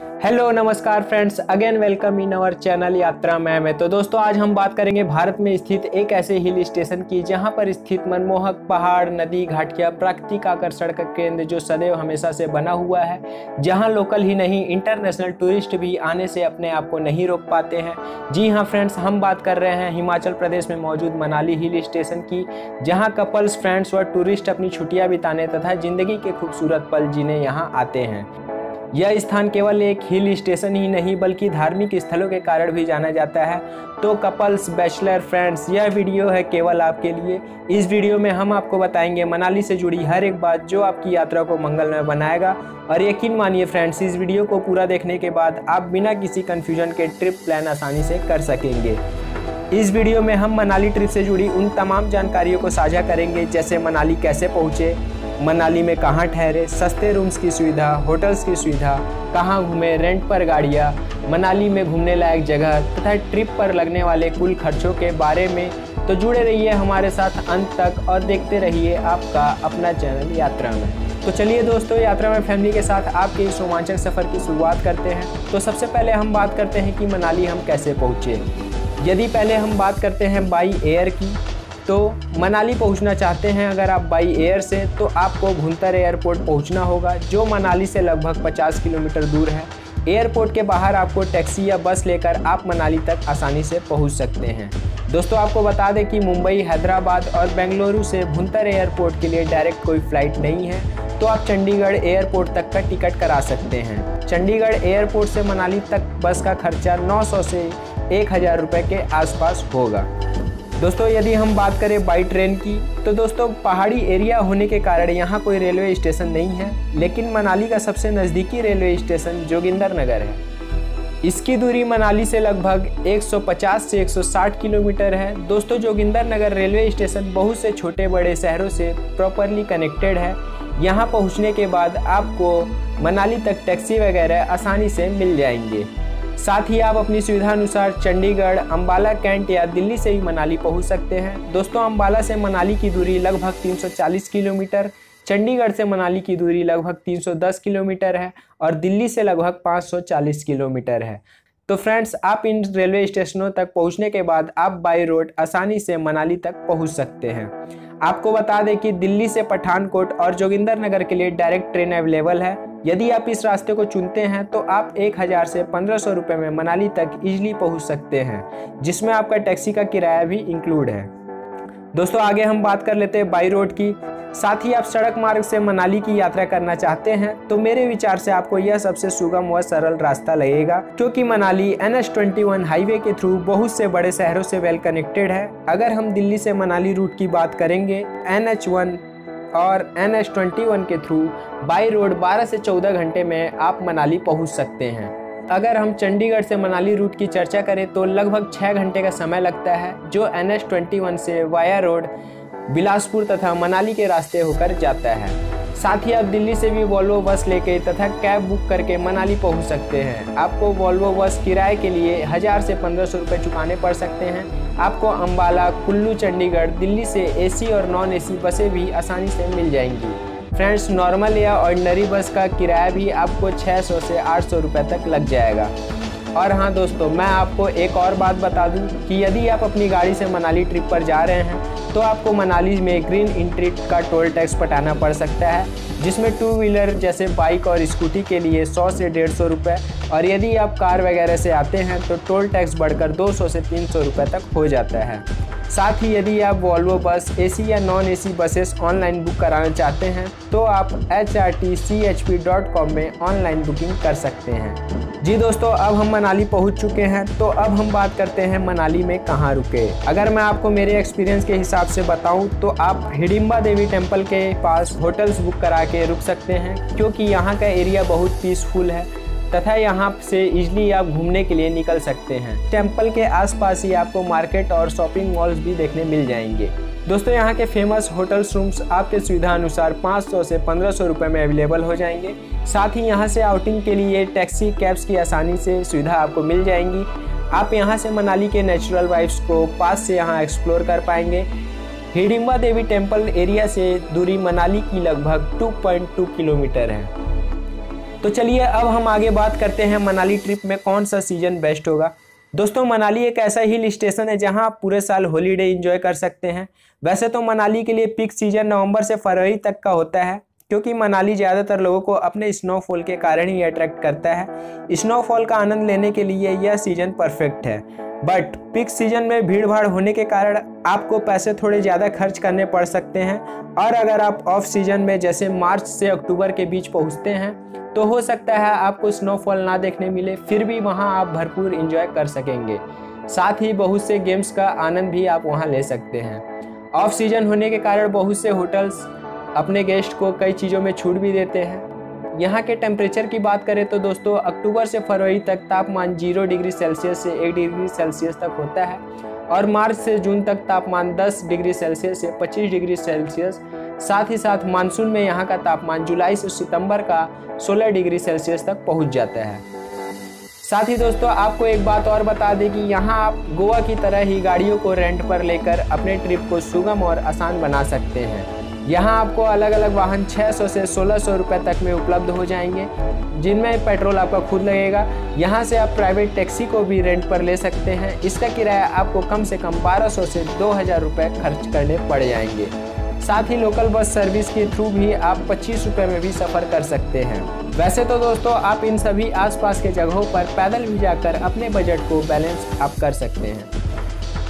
Hello नमस्कार friends again welcome in our channel Yatra ma'am में तो दोस्तों, आज हम बात करेंगे भारत में स्थित एक ऐसे हिल स्टेशन की, जहाँ पर स्थित मनमोहक पहाड़, नदी, घाटिया, प्राकृतिक आकर्षण का केंद्र जो सदैव हमेशा से बना हुआ है, जहाँ लोकल ही नहीं इंटरनेशनल टूरिस्ट भी आने से अपने आप को नहीं रोक पाते हैं। जी हाँ फ्रेंड्स हम बात कर रहे हैं हिमाचल प्रदेश में मौजूद मनाली हिल स्टेशन की, जहाँ कपल्स फ्रेंड्स व टूरिस्ट अपनी छुट्टियाँ बिताने तथा ज़िंदगी के खूबसूरत पल जीने यहाँ आते हैं। यह स्थान केवल एक हिल स्टेशन ही नहीं, बल्कि धार्मिक स्थलों के कारण भी जाना जाता है। तो कपल्स, बैचलर, फ्रेंड्स, यह वीडियो है केवल आपके लिए। इस वीडियो में हम आपको बताएँगे मनाली से जुड़ी हर एक बात जो आपकी यात्रा को मंगलमय बनाएगा। और यकीन मानिए फ्रेंड्स, इस वीडियो को पूरा देखने के बाद आप बिना किसी कन्फ्यूज़न के ट्रिप प्लान आसानी से कर सकेंगे। इस वीडियो में हम मनाली ट्रिप से जुड़ी उन तमाम जानकारियों को साझा करेंगे, जैसे मनाली कैसे पहुँचे मनाली में कहाँ ठहरे, सस्ते रूम्स की सुविधा होटल्स की सुविधा, कहाँ घूमे रेंट पर गाड़ियाँ, मनाली में घूमने लायक जगह तथा ट्रिप पर लगने वाले कुल खर्चों के बारे में तो जुड़े रहिए हमारे साथ अंत तक और देखते रहिए आपका अपना चैनल यात्रा में। तो चलिए दोस्तों, यात्रा में फैमिली के साथ आपके इस रोमांचक सफ़र की शुरुआत करते हैं। तो सबसे पहले हम बात करते हैं कि मनाली हम कैसे पहुँचे। यदि पहले हम बात करते हैं बाई एयर की तो मनाली पहुँचना चाहते हैं अगर आप बाई एयर से तो आपको भुंतर एयरपोर्ट पहुँचना होगा, जो मनाली से लगभग 50 किलोमीटर दूर है। एयरपोर्ट के बाहर आपको टैक्सी या बस लेकर आप मनाली तक आसानी से पहुँच सकते हैं। दोस्तों, आपको बता दें कि मुंबई, हैदराबाद और बेंगलुरु से भुंतर एयरपोर्ट के लिए डायरेक्ट कोई फ़्लाइट नहीं है तो आप चंडीगढ़ एयरपोर्ट तक का टिकट करा सकते हैं। चंडीगढ़ एयरपोर्ट से मनाली तक बस का खर्चा 900 से एक हज़ार रुपये के आसपास होगा। दोस्तों, यदि हम बात करें बाई ट्रेन की तो दोस्तों, पहाड़ी एरिया होने के कारण यहाँ कोई रेलवे स्टेशन नहीं है, लेकिन मनाली का सबसे नज़दीकी रेलवे स्टेशन जोगिंदर नगर है। इसकी दूरी मनाली से लगभग 150 से 160 किलोमीटर है। दोस्तों, जोगिंदर नगर रेलवे स्टेशन बहुत से छोटे बड़े शहरों से प्रॉपरली कनेक्टेड है। यहाँ पहुँचने के बाद आपको मनाली तक टैक्सी वगैरह आसानी से मिल जाएँगे। साथ ही आप अपनी सुविधा अनुसार चंडीगढ़ अम्बाला कैंट या दिल्ली से भी मनाली पहुँच सकते हैं। दोस्तों अम्बाला से मनाली की दूरी लगभग 340 किलोमीटर, चंडीगढ़ से मनाली की दूरी लगभग 310 किलोमीटर है और दिल्ली से लगभग 540 किलोमीटर है। तो फ्रेंड्स, आप इन रेलवे स्टेशनों तक पहुँचने के बाद आप बाई रोड आसानी से मनाली तक पहुँच सकते हैं। आपको बता दें कि दिल्ली से पठानकोट और जोगिंदर नगर के लिए डायरेक्ट ट्रेन अवेलेबल है। यदि आप इस रास्ते को चुनते हैं तो आप एक हज़ार से पंद्रह सौ रुपये में मनाली तक इजली पहुँच सकते हैं, जिसमें आपका टैक्सी का किराया भी इंक्लूड है। दोस्तों, आगे हम बात कर लेते हैं बाई रोड की। साथ ही आप सड़क मार्ग से मनाली की यात्रा करना चाहते हैं तो मेरे विचार से आपको यह सबसे सुगम व सरल रास्ता लगेगा, क्योंकि मनाली एन एच हाईवे के थ्रू बहुत से बड़े शहरों से वेल कनेक्टेड है। अगर हम दिल्ली से मनाली रूट की बात करेंगे, एन और एन के थ्रू बाई रोड 12 से 14 घंटे में आप मनाली पहुँच सकते हैं। अगर हम चंडीगढ़ से मनाली रूट की चर्चा करें तो लगभग छः घंटे का समय लगता है, जो एन एच से वाया रोड, बिलासपुर तथा मनाली के रास्ते होकर जाता है। साथ ही आप दिल्ली से भी वॉल्वो बस लेके तथा कैब बुक करके मनाली पहुँच सकते हैं। आपको वॉल्वो बस किराए के लिए हज़ार से पंद्रह सौ रुपये चुकाने पड़ सकते हैं। आपको अम्बाला कुल्लू, चंडीगढ़, दिल्ली से एसी और नॉन एसी बसें भी आसानी से मिल जाएँगी। फ्रेंड्स, नॉर्मल या ऑर्डनरी बस का किराया भी आपको 600 से 800 रुपए तक लग जाएगा। और हाँ दोस्तों, मैं आपको एक और बात बता दूँ कि यदि आप अपनी गाड़ी से मनाली ट्रिप पर जा रहे हैं तो आपको मनाली में ग्रीन इंट्री का टोल टैक्स पटाना पड़ सकता है, जिसमें टू व्हीलर जैसे बाइक और स्कूटी के लिए 100 से डेढ़ सौ रुपये और यदि आप कार वगैरह से आते हैं तो टोल टैक्स बढ़कर 200 से 300 रुपये तक हो जाता है। साथ ही यदि आप वॉल्वो बस एसी या non AC buses online book कराना चाहते हैं तो आप H R T C H P dot com में ऑनलाइन बुकिंग कर सकते हैं। जी दोस्तों, अब हम मनाली पहुँच चुके हैं तो अब हम बात करते हैं मनाली में कहाँ रुके। अगर मैं आपको मेरे एक्सपीरियंस के हिसाब से बताऊँ तो आप हिडिम्बा देवी टेंपल के पास होटल्स बुक करा के रुक सकते हैं, क्योंकि यहाँ का एरिया बहुत पीसफुल है। तथा यहाँ से इजली आप घूमने के लिए निकल सकते हैं। टेंपल के आसपास ही आपको मार्केट और शॉपिंग मॉल्स भी देखने मिल जाएँगे। दोस्तों, यहाँ के फ़ेमस होटल्स रूम्स आपके सुविधा अनुसार 500 से 1500 सौ में अवेलेबल हो जाएँगे। साथ ही यहाँ से आउटिंग के लिए टैक्सी कैब्स की आसानी से सुविधा आपको मिल जाएँगी। आप यहाँ से मनाली के नेचुरल वाइब्स को पास से यहाँ एक्सप्लोर कर पाएँगे। हिडिम्बा देवी टेंपल एरिया से दूरी मनाली की लगभग 2.2 किलोमीटर है। तो चलिए अब हम आगे बात करते हैं मनाली ट्रिप में कौन सा सीज़न बेस्ट होगा। दोस्तों, मनाली एक ऐसा हिल स्टेशन है जहाँ आप पूरे साल हॉलीडे इन्जॉय कर सकते हैं। वैसे तो मनाली के लिए पिक सीज़न नवंबर से फरवरी तक का होता है, क्योंकि मनाली ज़्यादातर लोगों को अपने स्नोफॉल के कारण ही अट्रैक्ट करता है। स्नोफॉल का आनंद लेने के लिए यह सीज़न परफेक्ट है। बट पिक सीज़न में भीड़ भाड़ होने के कारण आपको पैसे थोड़े ज़्यादा खर्च करने पड़ सकते हैं। और अगर आप ऑफ़ सीज़न में जैसे मार्च से अक्टूबर के बीच पहुँचते हैं तो हो सकता है आपको स्नोफॉल ना देखने मिले, फिर भी वहाँ आप भरपूर इंजॉय कर सकेंगे। साथ ही बहुत से गेम्स का आनंद भी आप वहाँ ले सकते हैं। ऑफ़ सीज़न होने के कारण बहुत से होटल्स अपने गेस्ट को कई चीज़ों में छूट भी देते हैं। यहाँ के टेम्परेचर की बात करें तो दोस्तों, अक्टूबर से फरवरी तक तापमान ज़ीरो डिग्री सेल्सियस से एक डिग्री सेल्सियस तक होता है और मार्च से जून तक तापमान 10 डिग्री सेल्सियस से 25 डिग्री सेल्सियस। साथ ही साथ मानसून में यहाँ का तापमान जुलाई से सितंबर का 16 डिग्री सेल्सियस तक पहुँच जाता है। साथ ही दोस्तों, आपको एक बात और बता दें कि यहाँ आप गोवा की तरह ही गाड़ियों को रेंट पर लेकर अपने ट्रिप को सुगम और आसान बना सकते हैं। यहाँ आपको अलग अलग वाहन 600 से 1600 रुपए तक में उपलब्ध हो जाएँगे, जिनमें पेट्रोल आपका खुद लगेगा। यहाँ से आप प्राइवेट टैक्सी को भी रेंट पर ले सकते हैं। इसका किराया आपको कम से कम 1200 से 2000 रुपए खर्च करने पड़ जाएँगे। साथ ही लोकल बस सर्विस के थ्रू भी आप पच्चीस रुपये में भी सफ़र कर सकते हैं। वैसे तो दोस्तों, आप इन सभी आसपास के जगहों पर पैदल भी जाकर अपने बजट को बैलेंस आप कर सकते हैं।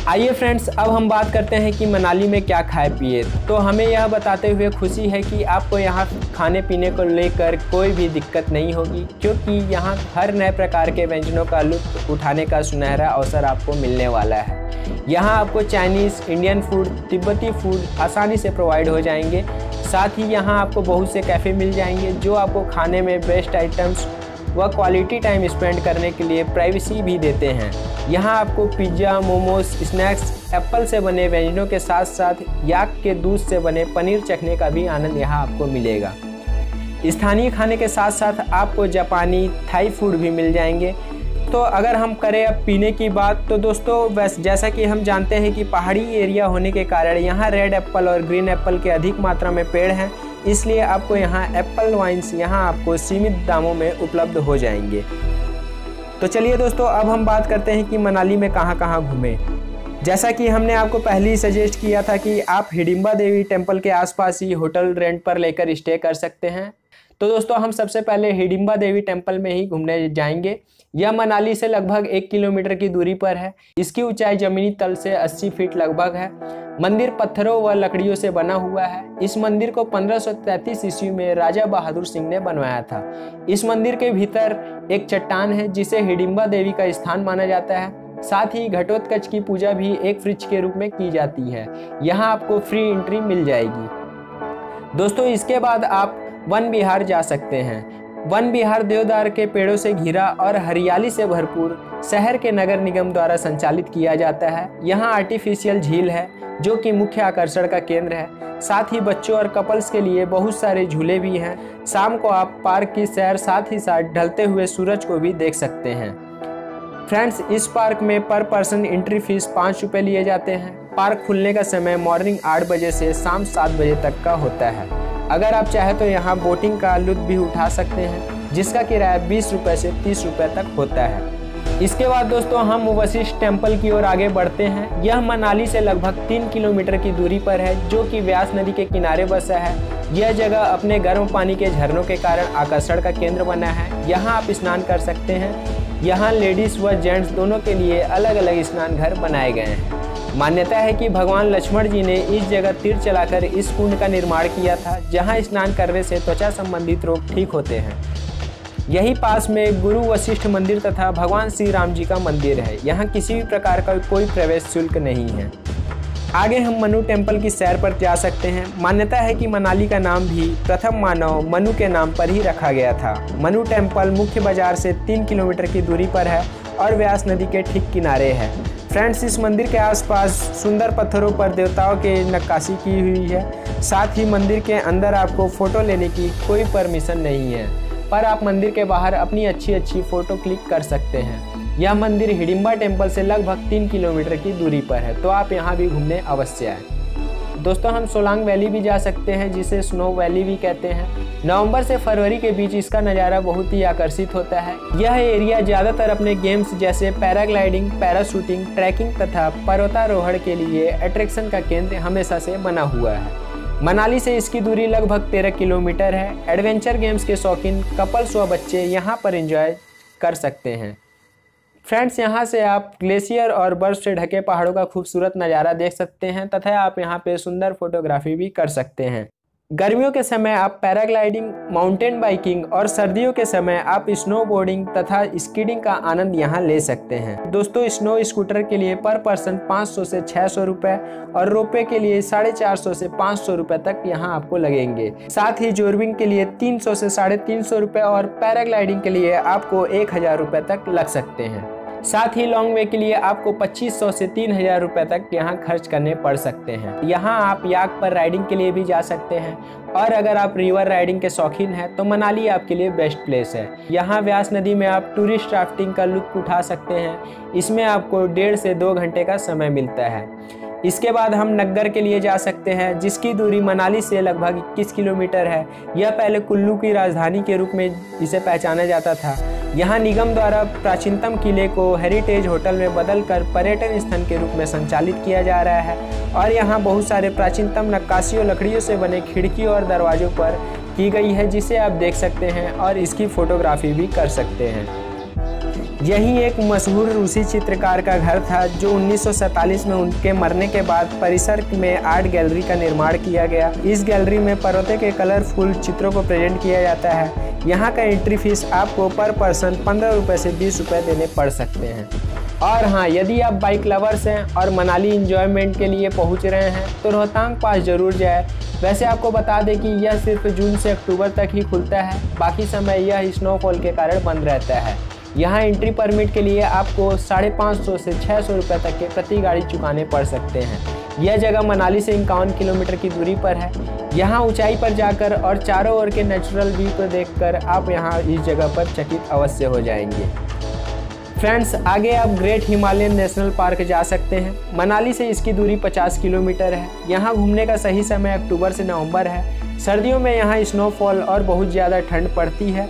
आइए फ्रेंड्स अब हम बात करते हैं कि मनाली में क्या खाए पिए। तो हमें यह बताते हुए खुशी है कि आपको यहाँ खाने पीने को लेकर कोई भी दिक्कत नहीं होगी, क्योंकि यहाँ हर नए प्रकार के व्यंजनों का लुत्फ उठाने का सुनहरा अवसर आपको मिलने वाला है। यहाँ आपको चाइनीज़ इंडियन फ़ूड तिब्बती फ़ूड आसानी से प्रोवाइड हो जाएँगे। साथ ही यहाँ आपको बहुत से कैफ़े मिल जाएँगे, जो आपको खाने में बेस्ट आइटम्स व क्वालिटी टाइम स्पेंड करने के लिए प्राइवेसी भी देते हैं। यहाँ आपको पिज़्ज़ा मोमोज स्नैक्स एप्पल से बने व्यंजनों के साथ साथ याक के दूध से बने पनीर चखने का भी आनंद यहाँ आपको मिलेगा। स्थानीय खाने के साथ साथ आपको जापानी थाई फ़ूड भी मिल जाएँगे। तो अगर हम करें अब पीने की बात तो दोस्तों, वैसे जैसा कि हम जानते हैं कि पहाड़ी एरिया होने के कारण यहाँ रेड एप्पल और ग्रीन एप्पल के अधिक मात्रा में पेड़ हैं। इसलिए आपको यहाँ एप्पल वाइन्स यहाँ आपको सीमित दामों में उपलब्ध हो जाएँगे। तो चलिए दोस्तों, अब हम बात करते हैं कि मनाली में कहाँ कहाँ घूमें। जैसा कि हमने आपको पहले ही सजेस्ट किया था कि आप हिडिम्बा देवी टेंपल के आसपास ही होटल रेंट पर लेकर स्टे कर सकते हैं। तो दोस्तों, हम सबसे पहले हिडिम्बा देवी टेंपल में ही घूमने जाएँगे। यह मनाली से लगभग एक किलोमीटर की दूरी पर है। इसकी ऊंचाई जमीनी तल से 80 फीट लगभग है। मंदिर पत्थरों व लकड़ियों से बना हुआ है। इस मंदिर को 1533 ईस्वी में राजा बहादुर सिंह ने बनवाया था। इस मंदिर के भीतर एक चट्टान है, जिसे हिडिम्बा देवी का स्थान माना जाता है। साथ ही घटोत्कच की पूजा भी एक फ्रिज के रूप में की जाती है। यहाँ आपको फ्री एंट्री मिल जाएगी। दोस्तों, इसके बाद आप वन बिहार जा सकते हैं। वन बिहार देवदार के पेड़ों से घिरा और हरियाली से भरपूर शहर के नगर निगम द्वारा संचालित किया जाता है। यहाँ आर्टिफिशियल झील है, जो कि मुख्य आकर्षण का केंद्र है। साथ ही बच्चों और कपल्स के लिए बहुत सारे झूले भी हैं। शाम को आप पार्क की सैर साथ ही साथ ढलते हुए सूरज को भी देख सकते हैं। फ्रेंड्स इस पार्क में पर पर्सन एंट्री फ़ीस पाँच रुपये लिए जाते हैं। पार्क खुलने का समय मॉर्निंग आठ बजे से शाम सात बजे तक का होता है। अगर आप चाहें तो यहाँ बोटिंग का लुत्फ भी उठा सकते हैं, जिसका किराया बीस रुपये से तीस रुपये तक होता है। इसके बाद दोस्तों, हम वशिष्ठ टेंपल की ओर आगे बढ़ते हैं। यह मनाली से लगभग तीन किलोमीटर की दूरी पर है, जो कि व्यास नदी के किनारे बसा है। यह जगह अपने गर्म पानी के झरनों के कारण आकर्षण का केंद्र बना है। यहाँ आप स्नान कर सकते हैं। यहाँ लेडीज़ व जेंट्स दोनों के लिए अलग अलग स्नान घर बनाए गए हैं। मान्यता है कि भगवान लक्ष्मण जी ने इस जगह तीर चलाकर इस कुंड का निर्माण किया था, जहाँ स्नान करने से त्वचा संबंधित रोग ठीक होते हैं। यही पास में गुरु वशिष्ठ मंदिर तथा भगवान श्री राम जी का मंदिर है। यहाँ किसी भी प्रकार का कोई प्रवेश शुल्क नहीं है। आगे हम मनु टेंपल की सैर पर जा सकते हैं। मान्यता है कि मनाली का नाम भी प्रथम मानव मनु के नाम पर ही रखा गया था। मनु टेंपल मुख्य बाज़ार से तीन किलोमीटर की दूरी पर है और व्यास नदी के ठीक किनारे है। फ्रेंड्स, इस मंदिर के आसपास सुंदर पत्थरों पर देवताओं की नक्काशी की हुई है। साथ ही मंदिर के अंदर आपको फ़ोटो लेने की कोई परमिशन नहीं है। पर आप मंदिर के बाहर अपनी अच्छी अच्छी फ़ोटो क्लिक कर सकते हैं। यह मंदिर हिडिम्बा टेंपल से लगभग तीन किलोमीटर की दूरी पर है तो आप यहाँ भी घूमने अवश्य आए। दोस्तों, हम सोलांग वैली भी जा सकते हैं, जिसे स्नो वैली भी कहते हैं। नवंबर से फरवरी के बीच इसका नज़ारा बहुत ही आकर्षित होता है। यह एरिया ज़्यादातर अपने गेम्स जैसे पैराग्लाइडिंग, पैराशूटिंग, ट्रैकिंग तथा पर्वतारोहण के लिए अट्रैक्शन का केंद्र हमेशा से बना हुआ है। मनाली से इसकी दूरी लगभग 13 किलोमीटर है। एडवेंचर गेम्स के शौकीन कपल्स व बच्चे यहाँ पर एंजॉय कर सकते हैं। फ्रेंड्स यहाँ से आप ग्लेशियर और बर्फ़ से ढके पहाड़ों का खूबसूरत नज़ारा देख सकते हैं, तथा आप यहाँ पे सुंदर फोटोग्राफी भी कर सकते हैं। गर्मियों के समय आप पैराग्लाइडिंग माउंटेन बाइकिंग और सर्दियों के समय आप स्नो बोर्डिंग तथा स्कीडिंग का आनंद यहाँ ले सकते हैं। दोस्तों स्नो स्कूटर के लिए पर पर्सन 500 से 600 रुपए और रोपे के लिए साढ़े चार सौ से 500 रुपए तक यहाँ आपको लगेंगे। साथ ही जोरविंग के लिए 300 से साढ़े तीन और पैराग्लाइडिंग के लिए आपको एक हज़ार तक लग सकते हैं। साथ ही लॉन्ग वे के लिए आपको 2500 से 3000 रुपए तक यहाँ खर्च करने पड़ सकते हैं। यहाँ आप याक पर राइडिंग के लिए भी जा सकते हैं। और अगर आप रिवर राइडिंग के शौकीन हैं तो मनाली आपके लिए बेस्ट प्लेस है। यहाँ व्यास नदी में आप टूरिस्ट राफ्टिंग का लुत्फ उठा सकते हैं। इसमें आपको डेढ़ से दो घंटे का समय मिलता है। इसके बाद हम नग्गर के लिए जा सकते हैं, जिसकी दूरी मनाली से लगभग 21 किलोमीटर है। यह पहले कुल्लू की राजधानी के रूप में इसे पहचाना जाता था। यहाँ निगम द्वारा प्राचीनतम किले को हेरिटेज होटल में बदलकर पर्यटन स्थल के रूप में संचालित किया जा रहा है और यहाँ बहुत सारे प्राचीनतम नक्काशियों लकड़ियों से बने खिड़की और दरवाजों पर की गई है, जिसे आप देख सकते हैं और इसकी फोटोग्राफी भी कर सकते हैं। यही एक मशहूर रूसी चित्रकार का घर था, जो 1947 में उनके मरने के बाद परिसर में आर्ट गैलरी का निर्माण किया गया। इस गैलरी में पर्वतों के कलरफुल चित्रों को प्रेजेंट किया जाता है। यहाँ का एंट्री फ़ीस आपको पर पर्सन पंद्रह रुपये से बीस रुपये देने पड़ सकते हैं। और हाँ यदि आप बाइक लवर्स हैं और मनाली इंजॉयमेंट के लिए पहुँच रहे हैं तो रोहतांग पास ज़रूर जाए। वैसे आपको बता दें कि यह सिर्फ़ जून से अक्टूबर तक ही खुलता है, बाकी समय यह स्नोफॉल के कारण बंद रहता है। यहाँ एंट्री परमिट के लिए आपको साढ़े पाँच सौ से छः सौ रुपये तक के प्रति गाड़ी चुकाने पड़ सकते हैं। यह जगह मनाली से इक्यावन किलोमीटर की दूरी पर है। यहाँ ऊंचाई पर जाकर और चारों ओर के नेचुरल व्यू को देखकर आप यहाँ इस जगह पर चकित अवश्य हो जाएँगे। फ्रेंड्स आगे आप ग्रेट हिमालयन नेशनल पार्क जा सकते हैं। मनाली से इसकी दूरी 50 किलोमीटर है। यहाँ घूमने का सही समय अक्टूबर से नवंबर है। सर्दियों में यहाँ स्नोफॉल और बहुत ज़्यादा ठंड पड़ती है।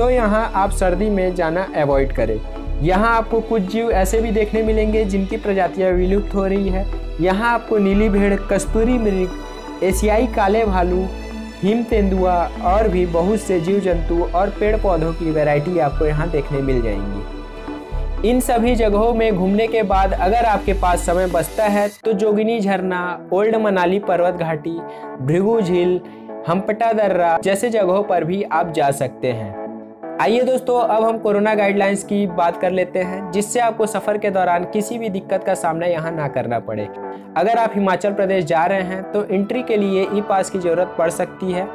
तो यहाँ आप सर्दी में जाना अवॉइड करें। यहाँ आपको कुछ जीव ऐसे भी देखने मिलेंगे जिनकी प्रजातियाँ विलुप्त हो रही है। यहाँ आपको नीली भेड़, कस्तूरी मृग, एशियाई काले भालू, हिम तेंदुआ और भी बहुत से जीव जंतु और पेड़ पौधों की वैरायटी आपको यहाँ देखने मिल जाएँगी। इन सभी जगहों में घूमने के बाद अगर आपके पास समय बचता है तो जोगिनी झरना, ओल्ड मनाली पर्वत घाटी, भृगु झील, हम्पटा दर्रा जैसे जगहों पर भी आप जा सकते हैं। आइए दोस्तों, अब हम कोरोना गाइडलाइंस की बात कर लेते हैं, जिससे आपको सफ़र के दौरान किसी भी दिक्कत का सामना यहाँ ना करना पड़े। अगर आप हिमाचल प्रदेश जा रहे हैं तो एंट्री के लिए ई पास की ज़रूरत पड़ सकती है।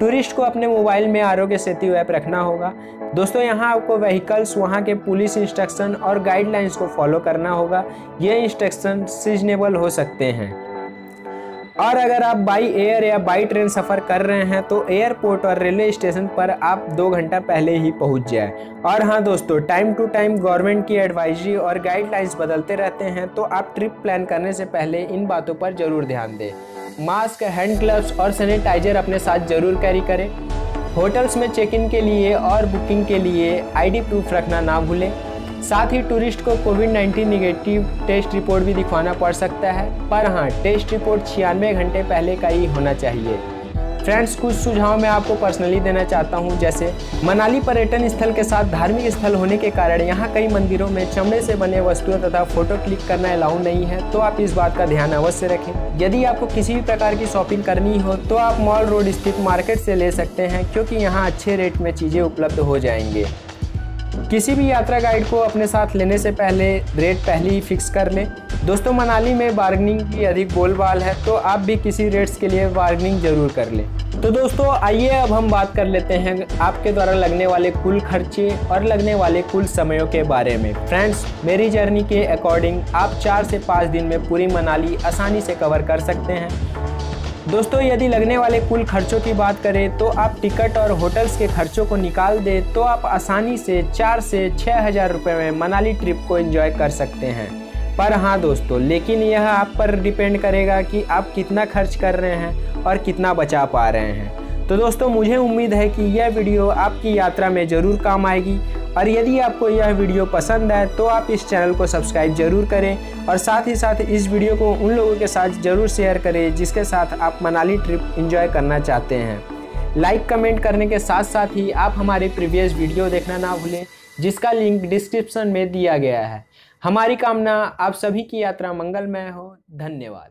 टूरिस्ट को अपने मोबाइल में आरोग्य सेतु ऐप रखना होगा। दोस्तों, यहाँ आपको व्हीकल्स वहाँ के पुलिस इंस्ट्रक्शन और गाइडलाइंस को फॉलो करना होगा। ये इंस्ट्रक्शन सीजनेबल हो सकते हैं। और अगर आप बाई एयर या बाई ट्रेन सफ़र कर रहे हैं तो एयरपोर्ट और रेलवे स्टेशन पर आप दो घंटा पहले ही पहुँच जाए। और हाँ दोस्तों टाइम टू टाइम गवर्नमेंट की एडवाइजरी और गाइडलाइंस बदलते रहते हैं तो आप ट्रिप प्लान करने से पहले इन बातों पर ज़रूर ध्यान दें। मास्क हैंड ग्लव्स और सैनिटाइजर अपने साथ ज़रूर कैरी करें। होटल्स में चेक इन के लिए और बुकिंग के लिए आईडी प्रूफ रखना ना भूलें। साथ ही टूरिस्ट को कोविड 19 निगेटिव टेस्ट रिपोर्ट भी दिखवाना पड़ सकता है, पर हाँ टेस्ट रिपोर्ट छियानवे घंटे पहले का ही होना चाहिए। फ्रेंड्स, कुछ सुझाव मैं आपको पर्सनली देना चाहता हूँ, जैसे मनाली पर्यटन स्थल के साथ धार्मिक स्थल होने के कारण यहाँ कई मंदिरों में चमड़े से बने वस्तुओं तथा फ़ोटो क्लिक करना अलाउ नहीं है तो आप इस बात का ध्यान अवश्य रखें। यदि आपको किसी भी प्रकार की शॉपिंग करनी हो तो आप मॉल रोड स्थित मार्केट से ले सकते हैं, क्योंकि यहाँ अच्छे रेट में चीज़ें उपलब्ध हो जाएँगे। किसी भी यात्रा गाइड को अपने साथ लेने से पहले रेट पहले ही फिक्स कर लें। दोस्तों, मनाली में बार्गनिंग की अधिक बोलबाल है तो आप भी किसी रेट्स के लिए बार्गनिंग ज़रूर कर लें। तो दोस्तों, आइए अब हम बात कर लेते हैं आपके द्वारा लगने वाले कुल खर्चे और लगने वाले कुल समयों के बारे में। फ्रेंड्स मेरी जर्नी के अकॉर्डिंग आप चार से पाँच दिन में पूरी मनाली आसानी से कवर कर सकते हैं। दोस्तों, यदि लगने वाले कुल खर्चों की बात करें तो आप टिकट और होटल्स के खर्चों को निकाल दें तो आप आसानी से चार से छः हज़ार रुपये में मनाली ट्रिप को एंजॉय कर सकते हैं। पर हाँ दोस्तों, लेकिन यह आप पर डिपेंड करेगा कि आप कितना खर्च कर रहे हैं और कितना बचा पा रहे हैं। तो दोस्तों, मुझे उम्मीद है कि यह वीडियो आपकी यात्रा में ज़रूर काम आएगी। और यदि आपको यह वीडियो पसंद आए तो आप इस चैनल को सब्सक्राइब ज़रूर करें और साथ ही साथ इस वीडियो को उन लोगों के साथ ज़रूर शेयर करें जिसके साथ आप मनाली ट्रिप इंजॉय करना चाहते हैं। लाइक कमेंट करने के साथ साथ ही आप हमारे प्रीवियस वीडियो देखना ना भूलें, जिसका लिंक डिस्क्रिप्शन में दिया गया है। हमारी कामना आप सभी की यात्रा मंगलमय हो। धन्यवाद।